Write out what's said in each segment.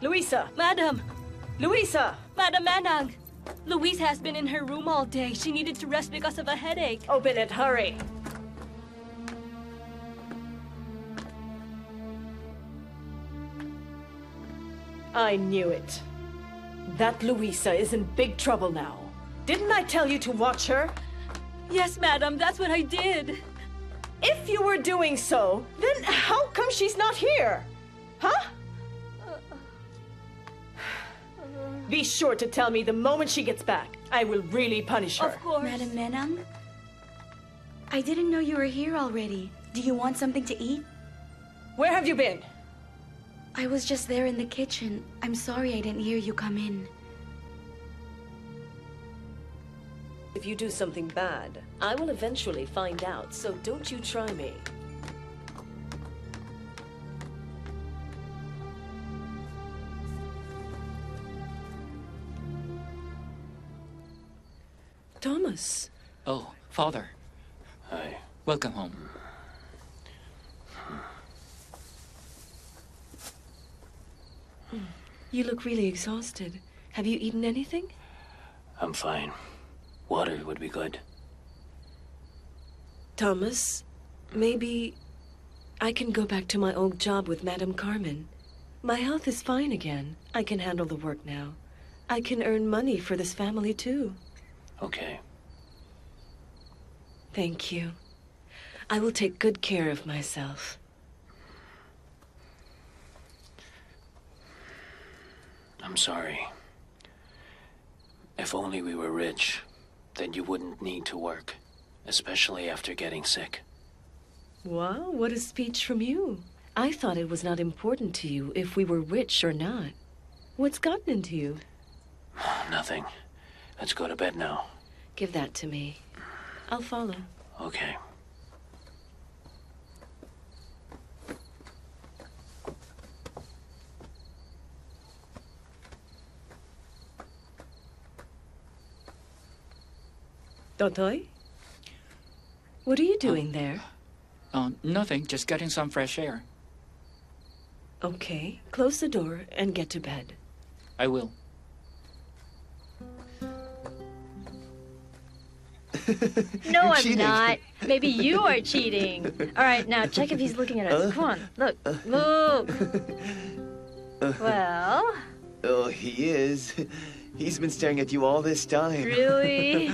Louisa! Madam! Louisa! Madam Manang! Louise has been in her room all day. She needed to rest because of a headache. Oh, Open it, hurry! I knew it. That Louisa is in big trouble now. Didn't I tell you to watch her? Yes, madam, that's what I did. If you were doing so, then how come she's not here? Huh? Be sure to tell me the moment she gets back. I will really punish her. Of course. Madam Menang? I didn't know you were here already. Do you want something to eat? Where have you been? I was just there in the kitchen. I'm sorry I didn't hear you come in. If you do something bad, I will eventually find out, so don't you try me. Thomas. Oh, father. Hi. Welcome home. You look really exhausted. Have you eaten anything? I'm fine. Water would be good. Thomas, maybe I can go back to my old job with Madame Carmen. My health is fine again. I can handle the work now. I can earn money for this family too. Okay. Thank you. I will take good care of myself. I'm sorry. If only we were rich, then you wouldn't need to work, especially after getting sick. Wow, what a speech from you. I thought it was not important to you if we were rich or not. What's gotten into you? Nothing. Let's go to bed now. Give that to me. I'll follow. Okay. Totoy? What are you doing there? Uh, nothing, just getting some fresh air. Okay, close the door and get to bed. I will. No, I'm cheating. not. Maybe you are cheating. All right, now check if he's looking at us. Uh, Come on, look, uh, look. Uh, well, Oh, he is. He's been staring at you all this time. really?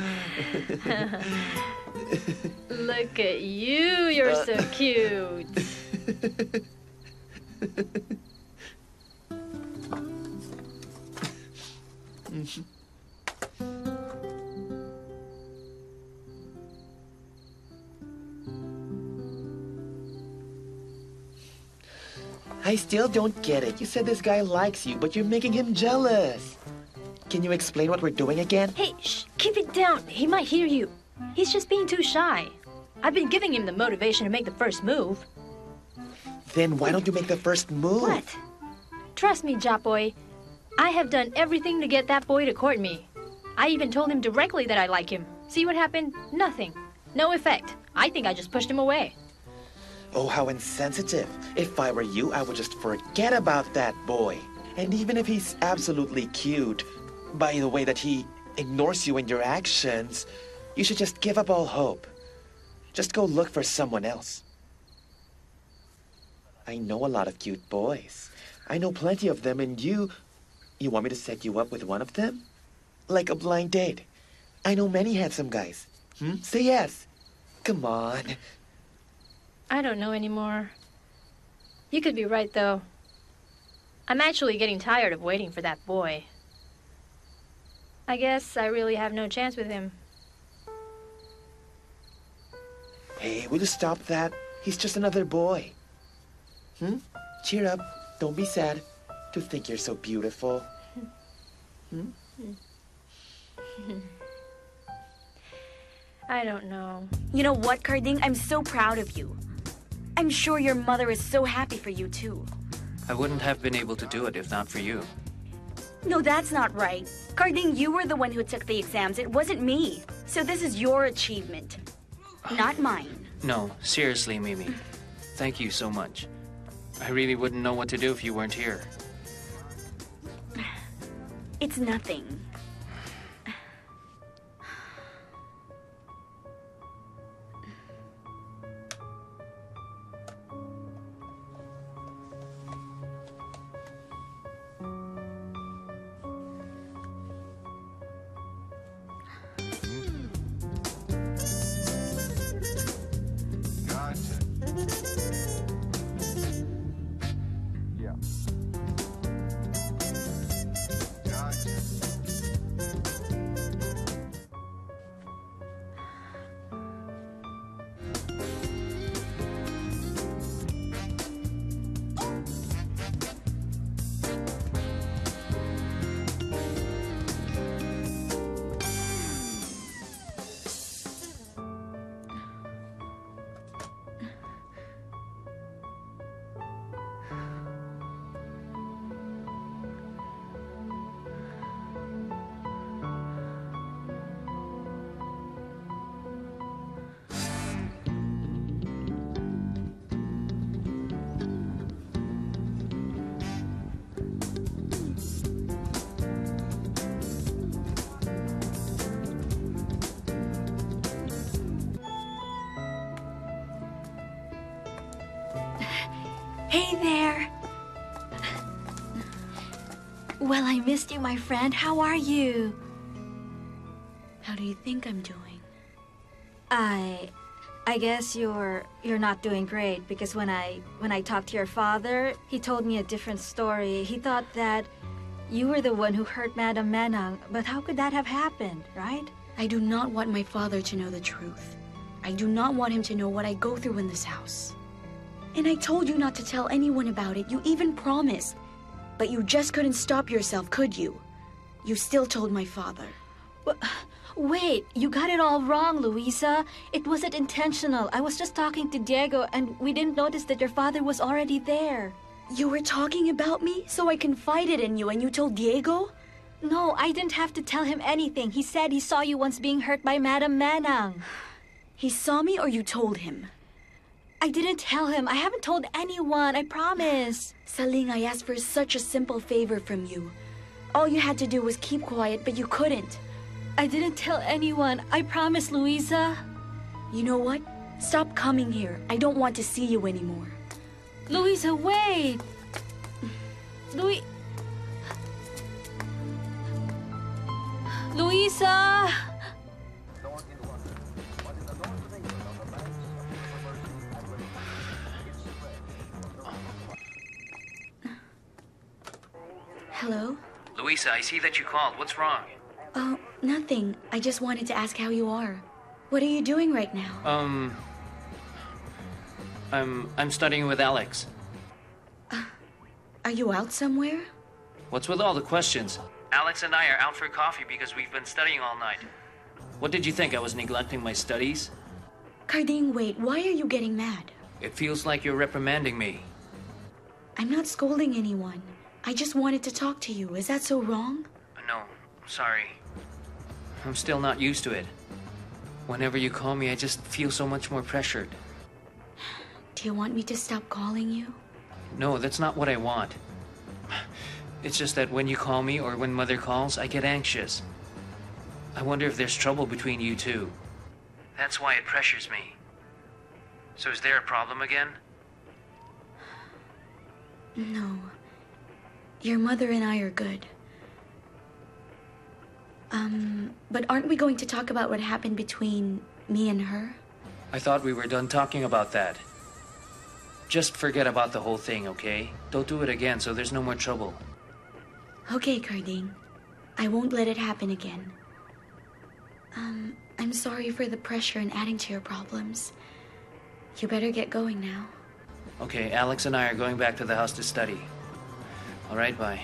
Look at you, you're so cute. I still don't get it. You said this guy likes you, but you're making him jealous. Can you explain what we're doing again? Hey, shh, keep it down. He might hear you. He's just being too shy. I've been giving him the motivation to make the first move. Then why don't you make the first move? What? Trust me, Jop Boy. I have done everything to get that boy to court me. I even told him directly that I like him. See what happened? Nothing. No effect. I think I just pushed him away. Oh, how insensitive. If I were you, I would just forget about that boy. And even if he's absolutely cute, by the way that he ignores you in your actions, you should just give up all hope. Just go look for someone else. I know a lot of cute boys. I know plenty of them, and you. You want me to set you up with one of them? Like a blind date. I know many handsome guys. Hmm? Say yes. Come on. I don't know anymore. You could be right, though. I'm actually getting tired of waiting for that boy. I guess I really have no chance with him. Hey, will you stop that? He's just another boy. Hmm? Cheer up. Don't be sad. To think you're so beautiful. Hmm? I don't know. You know what, Carding? I'm so proud of you. I'm sure your mother is so happy for you, too. I wouldn't have been able to do it if not for you. No, that's not right. Carding, you were the one who took the exams. It wasn't me. So this is your achievement, not mine. No, seriously, Mimi. Thank you so much. I really wouldn't know what to do if you weren't here. It's nothing. Well, I missed you, my friend. How are you? How do you think I'm doing? I I guess you're you're not doing great because when I when I talked to your father, he told me a different story. He thought that you were the one who hurt Madame Menang, but how could that have happened, right? I do not want my father to know the truth. I do not want him to know what I go through in this house. And I told you not to tell anyone about it. You even promised. But you just couldn't stop yourself, could you? You still told my father. Wait, you got it all wrong, Louisa. It wasn't intentional. I was just talking to Diego and we didn't notice that your father was already there. You were talking about me, so I confided in you, and you told Diego? No, I didn't have to tell him anything. He said he saw you once being hurt by Madame Menang. He saw me, or you told him? I didn't tell him. I haven't told anyone. I promise. Saling, I asked for such a simple favor from you. All you had to do was keep quiet, but you couldn't. I didn't tell anyone. I promise, Louisa. You know what? Stop coming here. I don't want to see you anymore. Louisa, wait. Louis. Louisa! Hello? Louisa, I see that you called. What's wrong? Oh, nothing. I just wanted to ask how you are. What are you doing right now? Um. I'm I'm studying with Alex. Are you out somewhere? What's with all the questions? Alex and I are out for coffee because we've been studying all night. What did you think? I was neglecting my studies? Carding, wait. Why are you getting mad? It feels like you're reprimanding me. I'm not scolding anyone. I just wanted to talk to you. Is that so wrong? No, sorry. I'm still not used to it. Whenever you call me, I just feel so much more pressured. Do you want me to stop calling you? No, that's not what I want. It's just that when you call me or when Mother calls, I get anxious. I wonder if there's trouble between you two. That's why it pressures me. So is there a problem again? No. Your mother and I are good. Um, but aren't we going to talk about what happened between me and her? I thought we were done talking about that. Just forget about the whole thing, okay? Don't do it again so there's no more trouble. Okay, Carding. I won't let it happen again. Um, I'm sorry for the pressure and adding to your problems. You better get going now. Okay, Alex and I are going back to the house to study. All right, bye.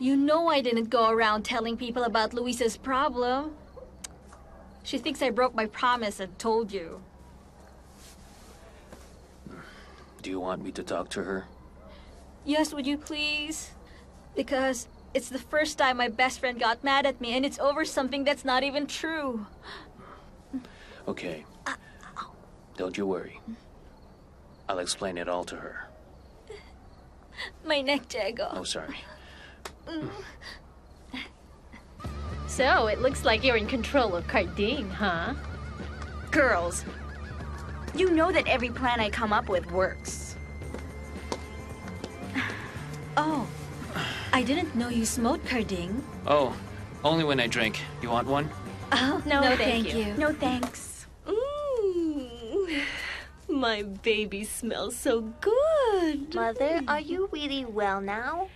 You know I didn't go around telling people about Louisa's problem. She thinks I broke my promise and told you. Do you want me to talk to her? Yes, would you please? Because It's the first time my best friend got mad at me, and it's over something that's not even true. Okay. Don't you worry. I'll explain it all to her. My neck, Diego. Oh, sorry. So, it looks like you're in control of Carding, huh? Girls, you know that every plan I come up with works. Oh, I didn't know you smoked Carding. Oh, only when I drink. You want one? Oh, No, no, thank thank, you. you. No thanks. Mmm. My baby smells so good. Mother, are you really well now?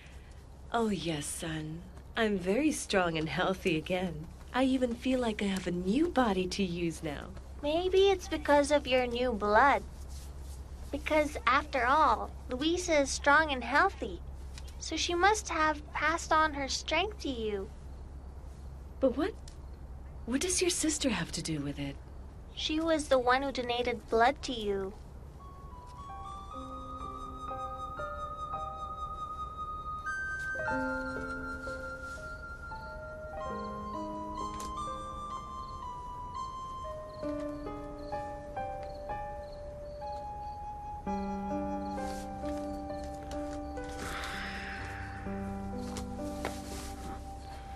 Oh, yes, son. I'm very strong and healthy again. I even feel like I have a new body to use now. Maybe it's because of your new blood. Because after all, Louisa is strong and healthy. So she must have passed on her strength to you. But what? What does your sister have to do with it? She was the one who donated blood to you.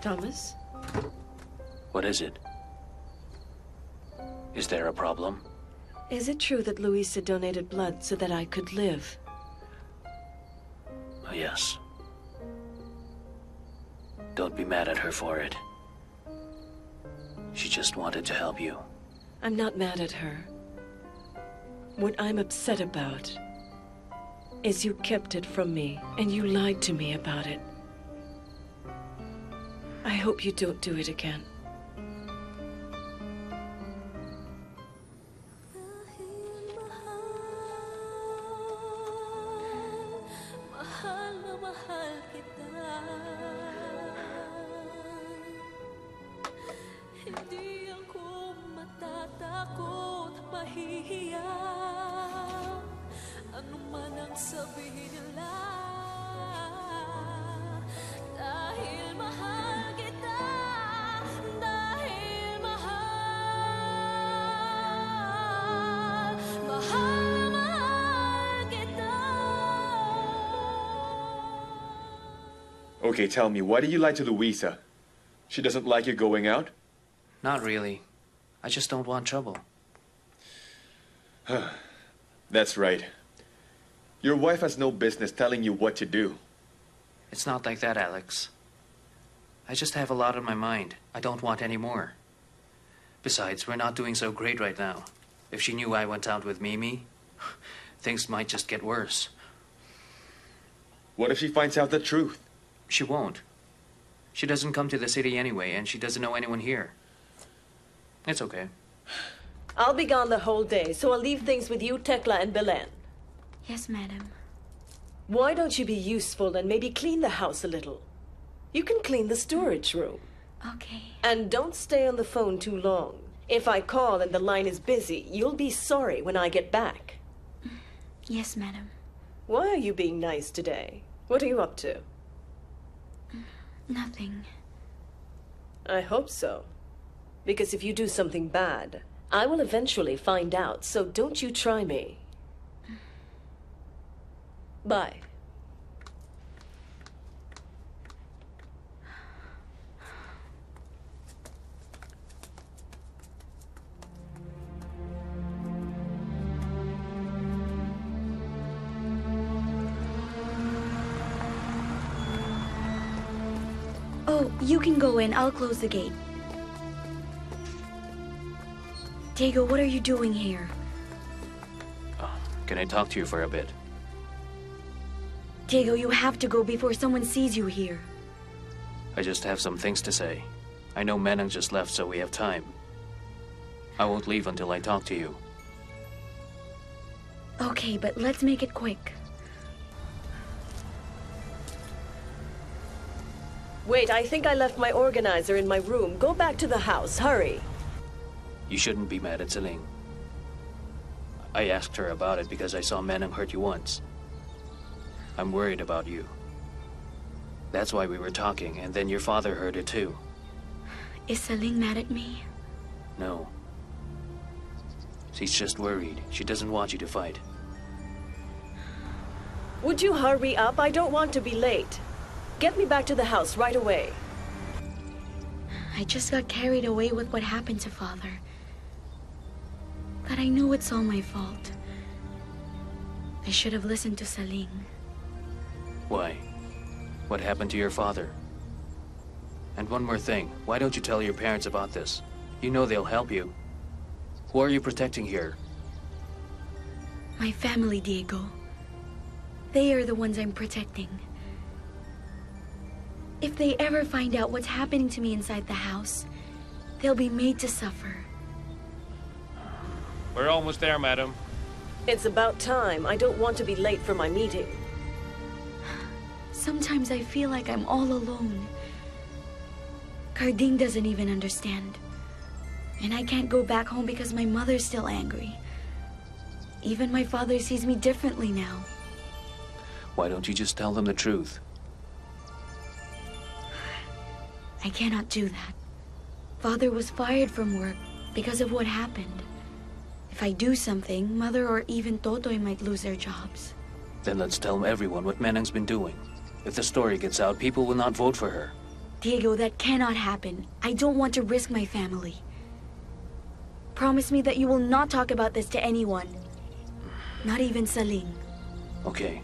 Thomas? What is it? Is there a problem? Is it true that Luisa donated blood so that I could live? Oh, yes. Don't be mad at her for it. She just wanted to help you. I'm not mad at her. What I'm upset about is you kept it from me and you lied to me about it. Hope you don't do it again. Okay, tell me, why do you lie to Louisa? She doesn't like you going out? Not really. I just don't want trouble. That's right. Your wife has no business telling you what to do. It's not like that, Alex. I just have a lot on my mind. I don't want any more. Besides, we're not doing so great right now. If she knew I went out with Mimi, things might just get worse. What if she finds out the truth? She won't. She doesn't come to the city anyway, and she doesn't know anyone here. It's okay. I'll be gone the whole day, so I'll leave things with you, Tekla, and Belen. Yes, madam. Why don't you be useful and maybe clean the house a little? You can clean the storage room. Okay. And don't stay on the phone too long. If I call and the line is busy, you'll be sorry when I get back. Yes, madam. Why are you being nice today? What are you up to? Nothing. I hope so. Because if you do something bad, I will eventually find out, so don't you try me. Bye. Oh, you can go in. I'll close the gate. Diego, what are you doing here? Can I talk to you for a bit? Diego, you have to go before someone sees you here. I just have some things to say. I know Menang just left, so we have time. I won't leave until I talk to you. Okay, but let's make it quick. Wait, I think I left my organizer in my room. Go back to the house. Hurry. You shouldn't be mad at Saling. I asked her about it because I saw Menang hurt you once. I'm worried about you. That's why we were talking, and then your father heard it too. Is Saling mad at me? No. She's just worried. She doesn't want you to fight. Would you hurry up? I don't want to be late. Get me back to the house right away. I just got carried away with what happened to father. But I know it's all my fault. I should have listened to Saling. Why? What happened to your father? And one more thing. Why don't you tell your parents about this? You know they'll help you. Who are you protecting here? My family, Diego. They are the ones I'm protecting. If they ever find out what's happening to me inside the house, they'll be made to suffer. We're almost there, madam. It's about time. I don't want to be late for my meeting. Sometimes I feel like I'm all alone. Carding doesn't even understand. And I can't go back home because my mother's still angry. Even my father sees me differently now. Why don't you just tell them the truth? I cannot do that. Father was fired from work because of what happened. If I do something, Mother or even Totoy might lose their jobs. Then let's tell everyone what Menang's been doing. If the story gets out, people will not vote for her. Diego, that cannot happen. I don't want to risk my family. Promise me that you will not talk about this to anyone. Not even Saling. Okay.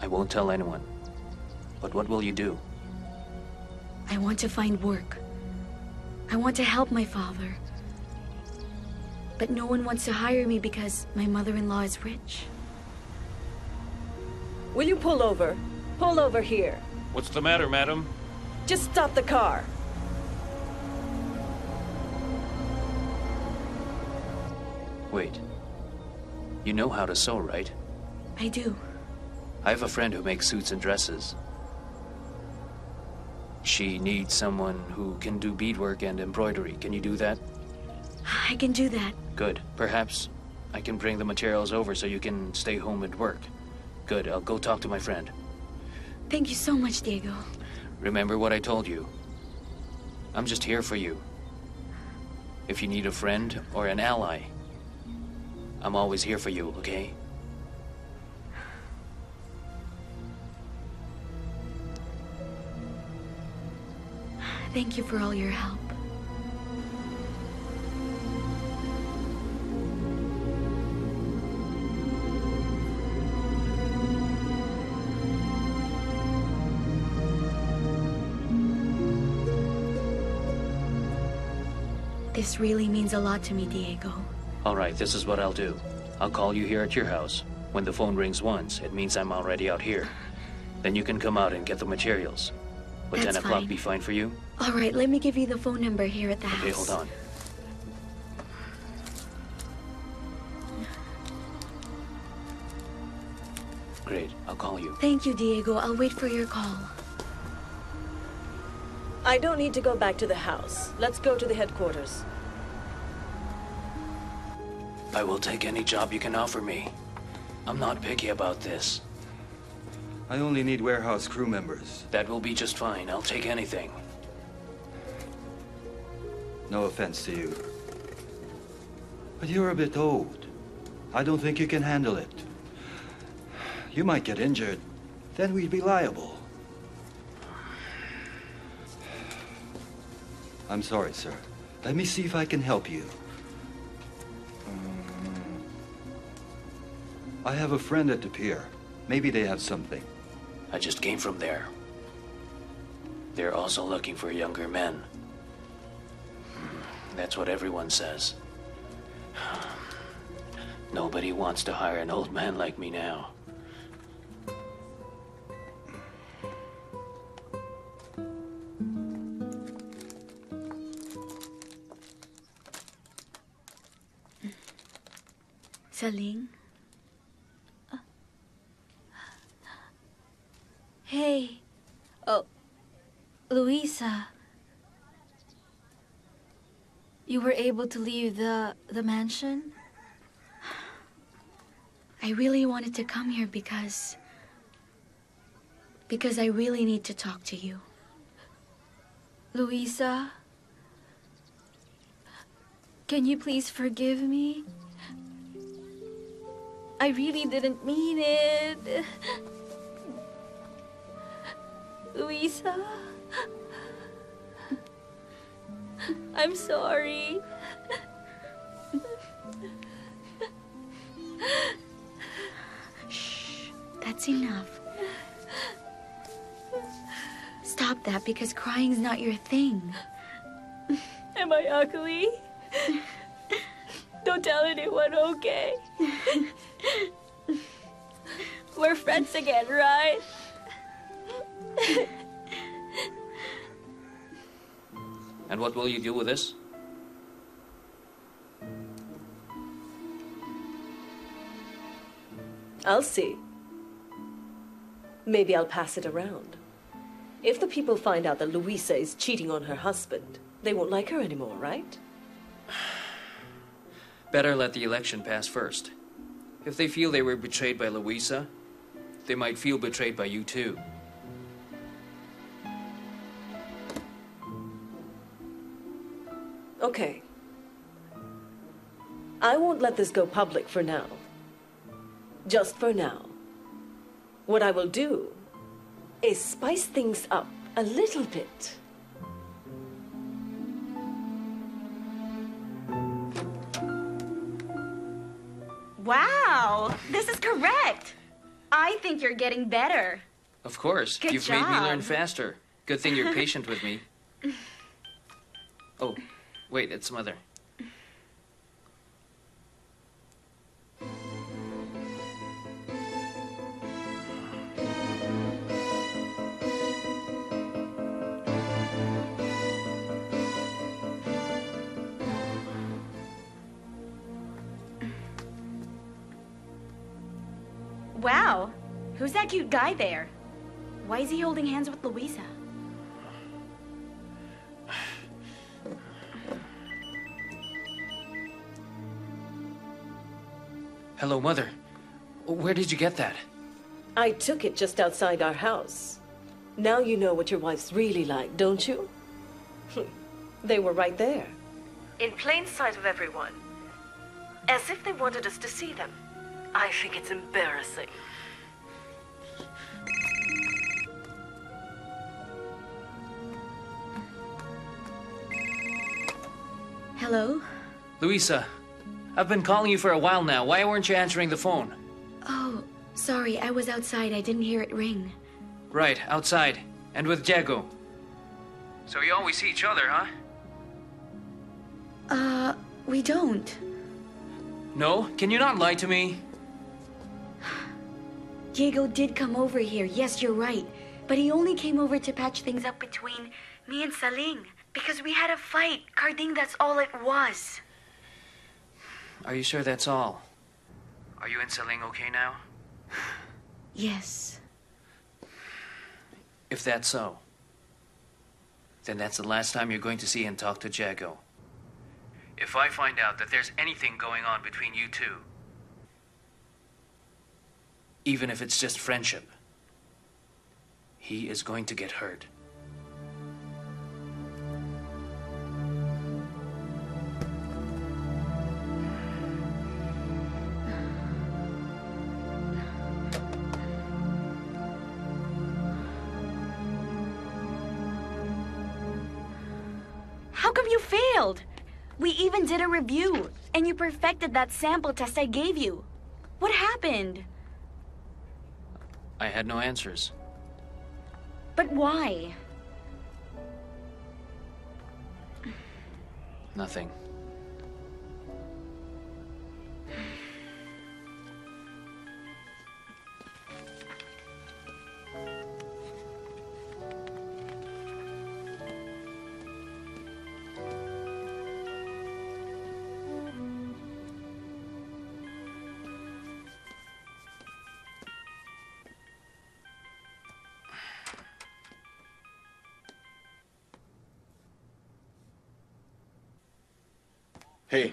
I won't tell anyone. But what will you do? I want to find work. I want to help my father. But no one wants to hire me because my mother-in-law is rich. Will you pull over? Pull over here. What's the matter, madam? Just stop the car. Wait. You know how to sew, right? I do. I have a friend who makes suits and dresses. She needs someone who can do beadwork and embroidery. Can you do that? I can do that. Good. Perhaps I can bring the materials over so you can stay home and work. Good. I'll go talk to my friend. Thank you so much, Diego. Remember what I told you. I'm just here for you. If you need a friend or an ally, I'm always here for you, okay? Thank you for all your help. This really means a lot to me, Diego. All right, this is what I'll do. I'll call you here at your house. When the phone rings once, it means I'm already out here. Then you can come out and get the materials. Would That's 10 o'clock fine. be fine for you? All right, let me give you the phone number here at the Okay, house. hold on. Great, I'll call you. Thank you, Diego. I'll wait for your call. I don't need to go back to the house. Let's go to the headquarters. I will take any job you can offer me. I'm not picky about this. I only need warehouse crew members. That will be just fine. I'll take anything. No offense to you. But you're a bit old. I don't think you can handle it. You might get injured. Then we'd be liable. I'm sorry, sir. Let me see if I can help you. Um, I have a friend at the pier. Maybe they have something. I just came from there. They're also looking for younger men. Hmm, That's what everyone says. Nobody wants to hire an old man like me now. Saling? Hey. Oh. Luisa. You were able to leave the the mansion? I really wanted to come here because Because I really need to talk to you. Louisa, can you please forgive me? I really didn't mean it. Louisa, I'm sorry. Shh, that's enough. Stop that because crying's not your thing. Am I ugly? Don't tell anyone, okay? We're friends again, right? And what will you do with this? I'll see. Maybe I'll pass it around. If the people find out that Louisa is cheating on her husband, they won't like her anymore, right? Better let the election pass first. If they feel they were betrayed by Louisa, they might feel betrayed by you too. Okay. I won't let this go public for now. Just for now. What I will do is spice things up a little bit. Wow, this is correct. I think you're getting better. Of course, Good you've made me learn faster. Good thing you're patient with me. Oh, wait, it's Mother. Wow, who's that cute guy there? Why is he holding hands with Louisa? Hello, Mother. Where did you get that? I took it just outside our house. Now you know what your wife's really like, don't you? they were right there. In plain sight of everyone. As if they wanted us to see them. I think it's embarrassing. Hello? Louisa, I've been calling you for a while now. Why weren't you answering the phone? Oh, sorry, I was outside. I didn't hear it ring. Right, outside. And with Diego. So you always see each other, huh? Uh, we don't. No? Can you not lie to me? Diego did come over here. Yes, you're right. But he only came over to patch things up between me and Saling. Because we had a fight. Carding, that's all it was. Are you sure that's all? Are you and Saling okay now? Yes. If that's so, then that's the last time you're going to see and talk to Diego. If I find out that there's anything going on between you two, even if it's just friendship, he is going to get hurt. Did a review, and you perfected that sample test I gave you. What happened? I had no answers. But why? Nothing. Hey,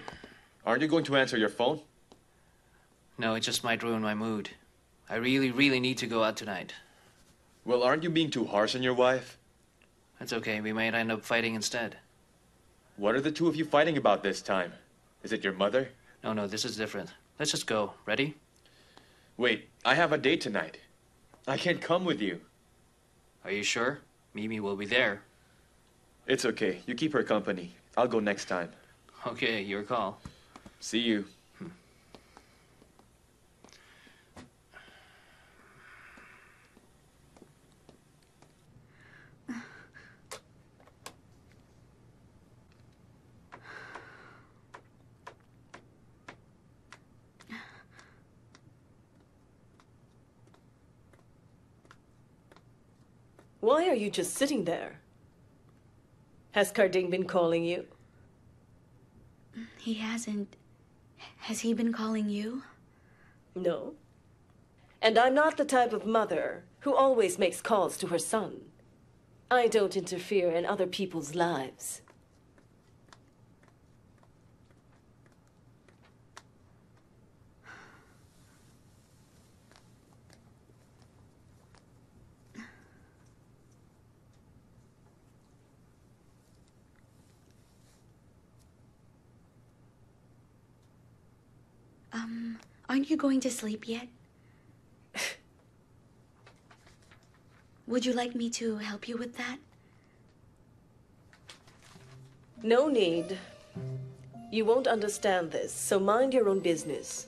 aren't you going to answer your phone? No, it just might ruin my mood. I really, really need to go out tonight. Well, aren't you being too harsh on your wife? That's okay. We might end up fighting instead. What are the two of you fighting about this time? Is it your mother? No, no, this is different. Let's just go. Ready? Wait, I have a date tonight. I can't come with you. Are you sure? Mimi will be there. It's okay. You keep her company. I'll go next time. Okay, your call. See you. Why are you just sitting there? Has Carding been calling you? He hasn't. Has he been calling you? No. And I'm not the type of mother who always makes calls to her son. I don't interfere in other people's lives. Um, aren't you going to sleep yet? Would you like me to help you with that? No need. You won't understand this, so mind your own business.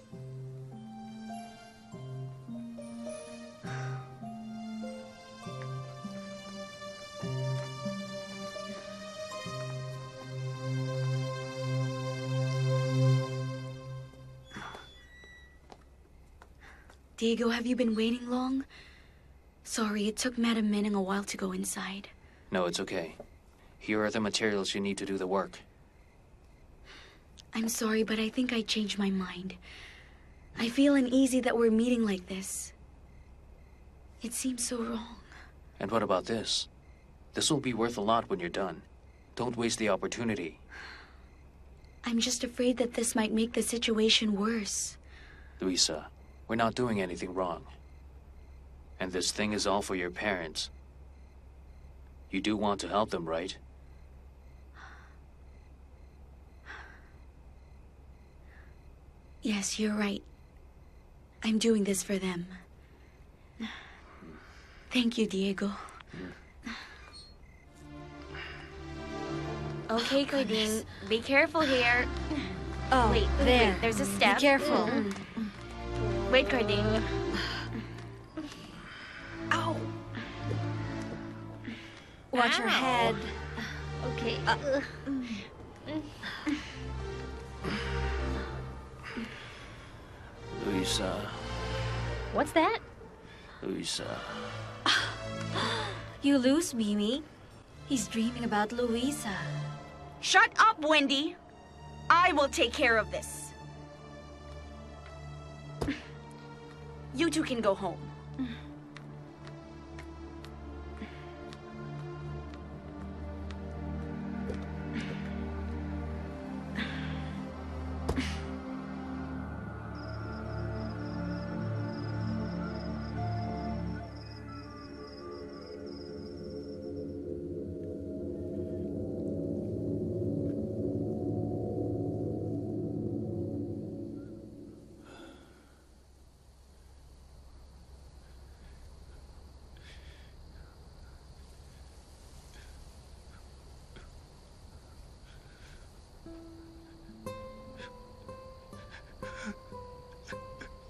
Diego, have you been waiting long? Sorry, it took Madame Menang a while to go inside. No, it's okay. Here are the materials you need to do the work. I'm sorry, but I think I changed my mind. I feel uneasy that we're meeting like this. It seems so wrong. And what about this? This will be worth a lot when you're done. Don't waste the opportunity. I'm just afraid that this might make the situation worse. Luisa, we're not doing anything wrong. And this thing is all for your parents. You do want to help them, right? Yes, you're right. I'm doing this for them. Thank you, Diego. Okay, Carding, be careful here. Oh, wait, wait, there. wait, there's a step. Be careful. Mm. Wait, Carding. Ow! Watch your head. Okay. Uh, Luisa, What's that? Luisa. You lose, Mimi. He's dreaming about Louisa. Shut up, Wendy! I will take care of this. You two can go home. Mm.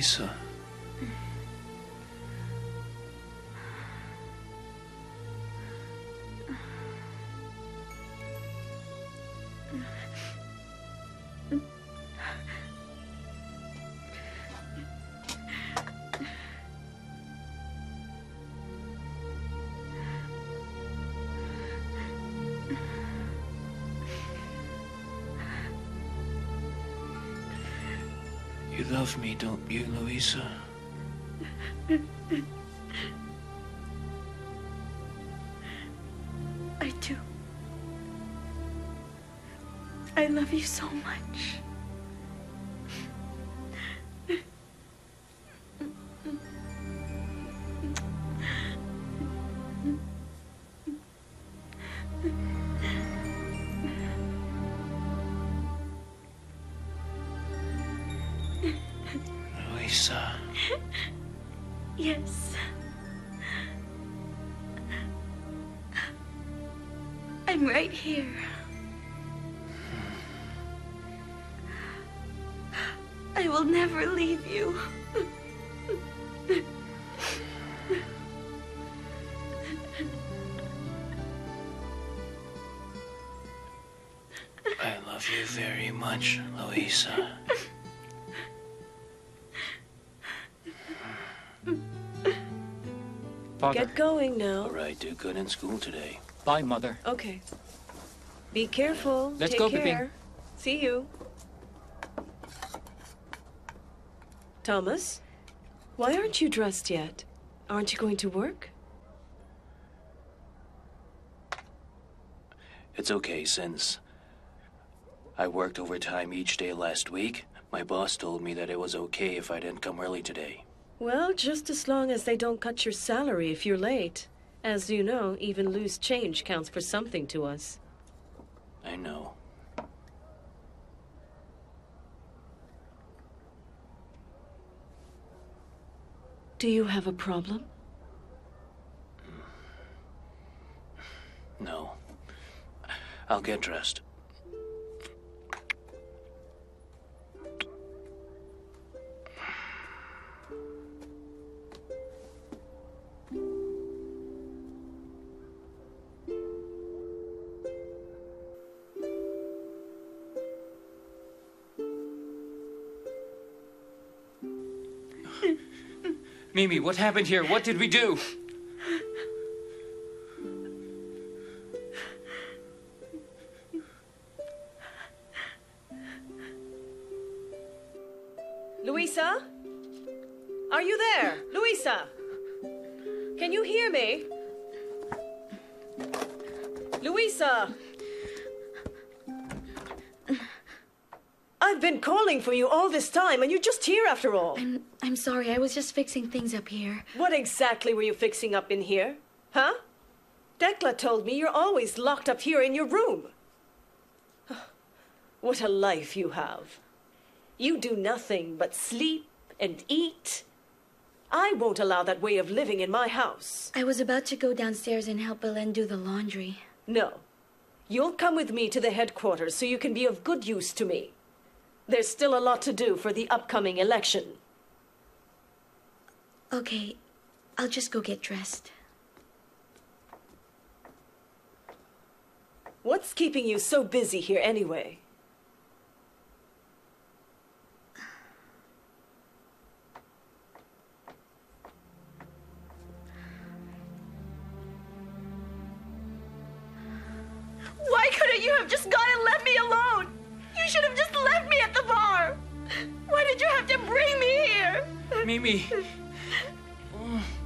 Louisa. Love me, don't you, Louisa? I do. I love you so much. Much, Louisa. Father. Get going now. All right, do good in school today. Bye, Mother. Okay. Be careful. Let's Take go, Piping. care. See you. Thomas, why aren't you dressed yet? Aren't you going to work? It's okay since I worked overtime each day last week. My boss told me that it was okay if I didn't come early today. Well, just as long as they don't cut your salary if you're late. As you know, even loose change counts for something to us. I know. Do you have a problem? No. I'll get dressed. Mimi, what happened here? What did we do? Louisa? Are you there? Louisa? Can you hear me? Louisa? I've been calling for you all this time, and you're just here after all. I'm I'm sorry. I was just fixing things up here. What exactly were you fixing up in here? Huh? Tekla told me you're always locked up here in your room. What a life you have. You do nothing but sleep and eat. I won't allow that way of living in my house. I was about to go downstairs and help Belen do the laundry. No. You'll come with me to the headquarters so you can be of good use to me. There's still a lot to do for the upcoming election. Okay, I'll just go get dressed. What's keeping you so busy here anyway? Why couldn't you have just gone and left me alone? You should have just left me at the bar. Why did you have to bring me here? Mimi.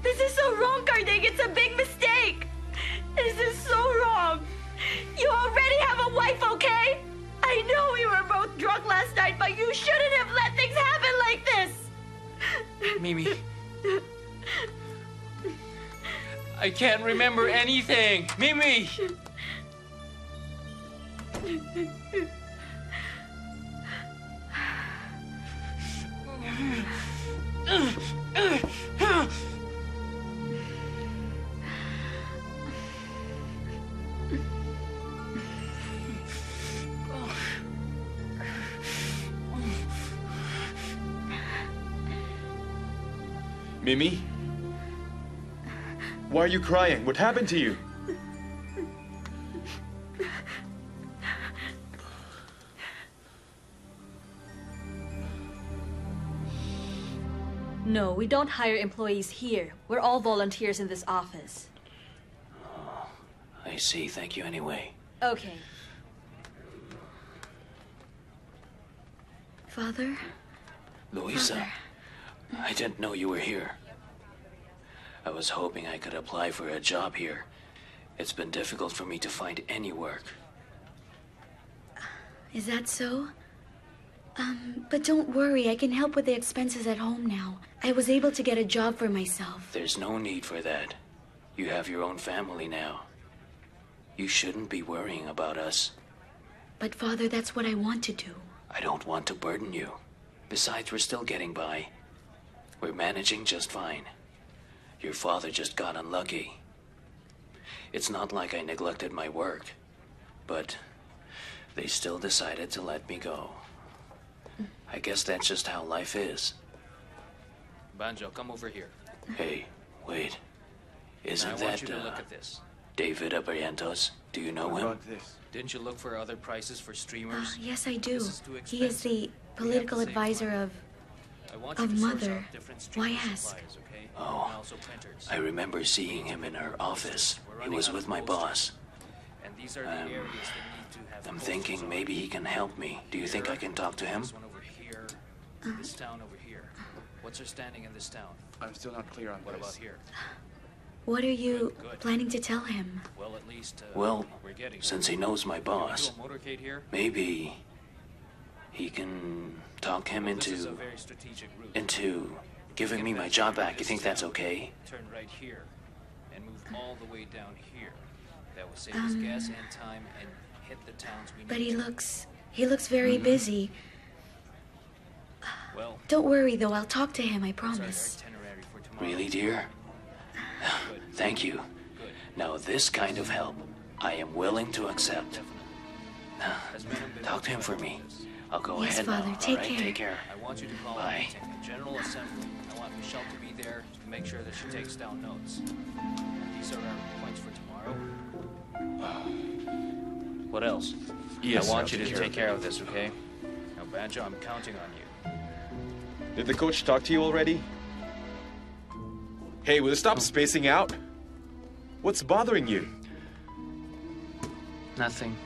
This is so wrong, Carding. It's a big mistake. This is so wrong. You already have a wife, okay? I know we were both drunk last night, but you shouldn't have let things happen like this. Mimi. I can't remember anything. Mimi! Mimi? Why are you crying? What happened to you? No, we don't hire employees here. We're all volunteers in this office. I see. Thank you anyway. Okay. Father? Louisa, I didn't know you were here. I was hoping I could apply for a job here. It's been difficult for me to find any work. Is that so? Um, but don't worry, I can help with the expenses at home now. I was able to get a job for myself. There's no need for that. You have your own family now. You shouldn't be worrying about us. But, Father, that's what I want to do. I don't want to burden you. Besides, we're still getting by. We're managing just fine. Your father just got unlucky. It's not like I neglected my work, but they still decided to let me go. I guess that's just how life is. Banjo, come over here. Hey, wait. Isn't I want that you to uh, look at this. David Abrientos? Do you know What him? this? Didn't you look for other prices for streamers? Uh, yes, I do. This is too He is the political advisor of I want you of to source Mother. out different Why ask? okay? Oh. And also printers. I remember seeing him in our office. He was with my boss. And these are the Um, areas that need to have I'm thinking on. maybe he can help me. Do you think I can talk to him? This one over here. This town over here. What's our standing in this town? I'm still not clear on What this. about here? What are you Good, good. planning to tell him? Well, at least uh, Well, we're getting since he knows my boss, do here? maybe he can talk him Well, this a into very strategic route. into giving me my job back. You think that's okay? Turn right here and move all the way down here. That will save us Um, gas and time and hit the towns we need. But he to. looks he looks very Mm-hmm. busy. Well, Don't worry though, I'll talk to him, I promise. itinerary for. Really, dear? Thank you. Now, this kind of help, I am willing to accept. Has Madam been Talk to him for me. I'll go Yes, ahead Father, now. take all right, care. take care. I want you to call Bye. a meeting, a general assembly. I want Michelle to be there to make sure that she takes down notes. These are our points for tomorrow. What else? Yes, I sir, want I'll you to take care take of care of this, okay? Now, Banjo, I'm counting on you. Did the coach talk to you already? Hey, will you stop spacing out? What's bothering you? Nothing.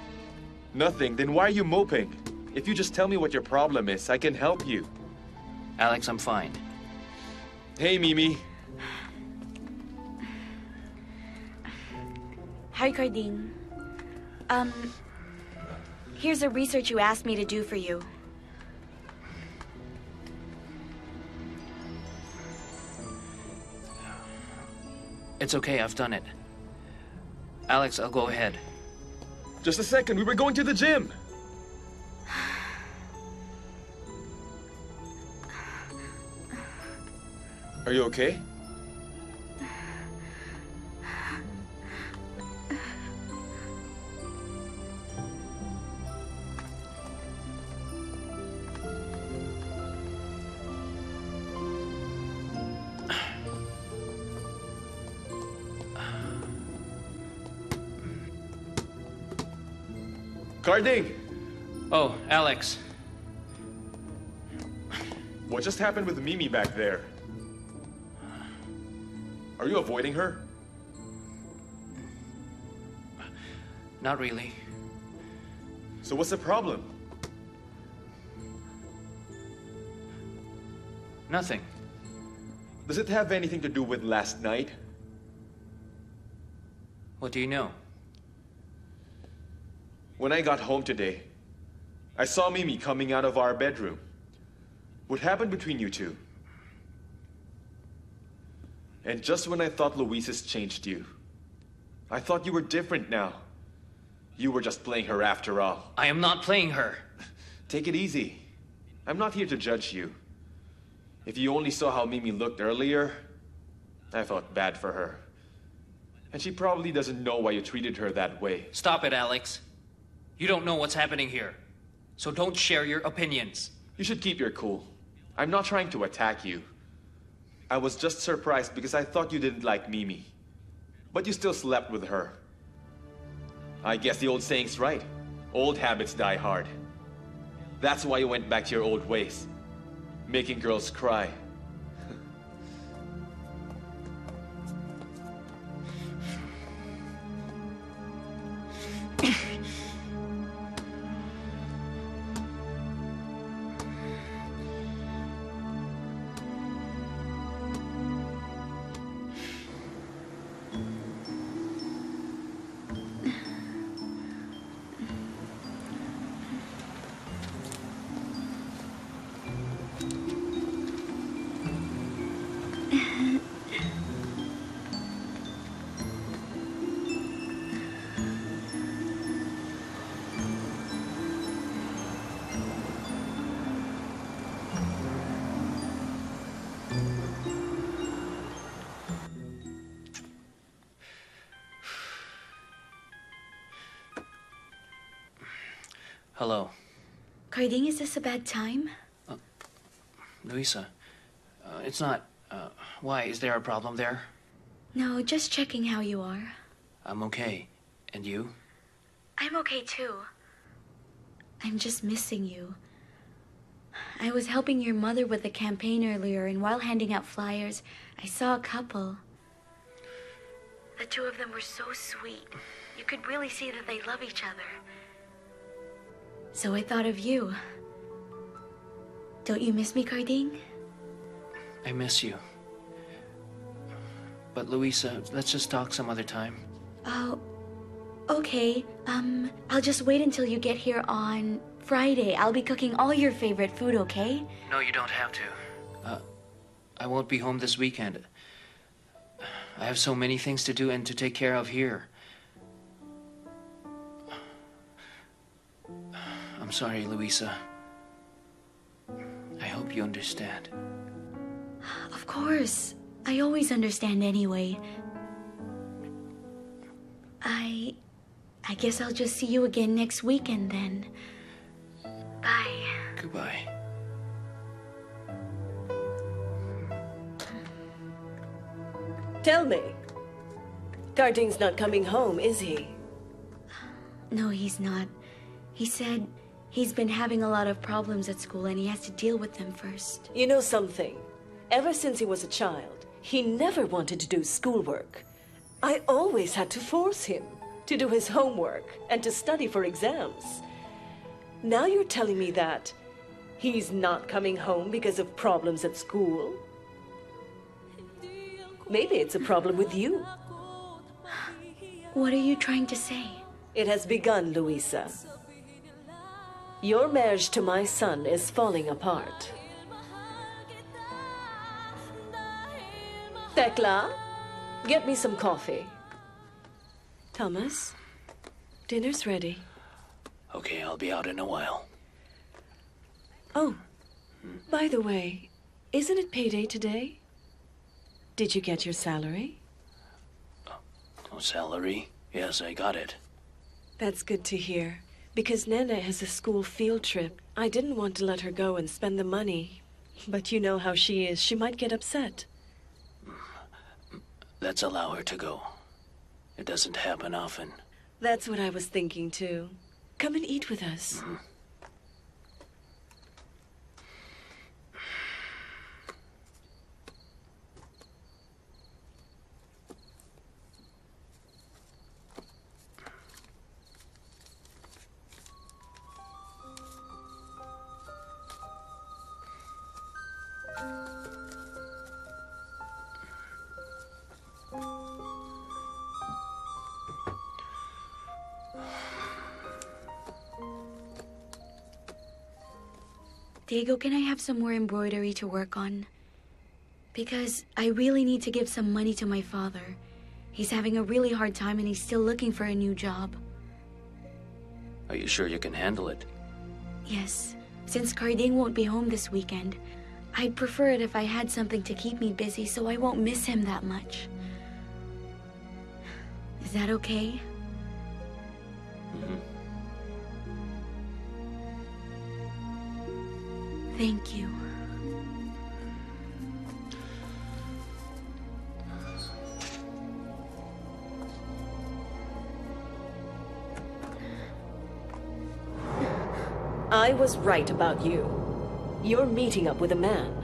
Nothing. Then why are you moping? If you just tell me what your problem is, I can help you. Alex, I'm fine. Hey, Mimi. Hi, Carding. Um, here's the research you asked me to do for you. It's okay, I've done it. Alex, I'll go ahead. Just a second. We were going to the gym. Are you okay? Carding! Oh, Alex. What just happened with Mimi back there? Are you avoiding her? Not really. So what's the problem? Nothing. Does it have anything to do with last night? What do you know? When I got home today, I saw Mimi coming out of our bedroom. What happened between you two? And just when I thought Luis changed you, I thought you were different now. You were just playing her after all. I am not playing her. Take it easy. I'm not here to judge you. If you only saw how Mimi looked earlier, I felt bad for her. And she probably doesn't know why you treated her that way. Stop it, Alex. You don't know what's happening here. So don't share your opinions. You should keep your cool. I'm not trying to attack you. I was just surprised because I thought you didn't like Mimi. But you still slept with her. I guess the old saying's right. Old habits die hard. That's why you went back to your old ways. Making girls cry. Hello, Carding, is this a bad time? Louisa. Uh, it's not. Uh, why? Is there a problem there? No, just checking how you are. I'm okay. And you? I'm okay too. I'm just missing you. I was helping your mother with the campaign earlier, and while handing out flyers, I saw a couple. The two of them were so sweet. You could really see that they love each other. So I thought of you. Don't you miss me, Carding? I miss you. But Louisa, let's just talk some other time. Oh, okay. Um, I'll just wait until you get here on Friday. I'll be cooking all your favorite food, okay? No, you don't have to. Uh, I won't be home this weekend. I have so many things to do and to take care of here. I'm sorry, Louisa. I hope you understand. Of course. I always understand anyway. I. I guess I'll just see you again next weekend then. Bye. Goodbye. Tell me. Carding's not coming home, is he? No, he's not. He said he's been having a lot of problems at school and he has to deal with them first. You know something? Ever since he was a child, he never wanted to do schoolwork. I always had to force him to do his homework and to study for exams. Now you're telling me that he's not coming home because of problems at school? Maybe it's a problem with you. What are you trying to say? It has begun, Louisa. Your marriage to my son is falling apart. Tekla, get me some coffee. Thomas, dinner's ready. Okay, I'll be out in a while. Oh, by the way, isn't it payday today? Did you get your salary? Oh, salary? Yes, I got it. That's good to hear. Because Nana has a school field trip. I didn't want to let her go and spend the money. But you know how she is. She might get upset. Let's allow her to go. It doesn't happen often. That's what I was thinking too. Come and eat with us. Mm-hmm. Diego, can I have some more embroidery to work on? Because I really need to give some money to my father. He's having a really hard time and he's still looking for a new job. Are you sure you can handle it? Yes, since Carding won't be home this weekend, I'd prefer it if I had something to keep me busy so I won't miss him that much. Is that okay? Thank you. I was right about you. You're meeting up with a man.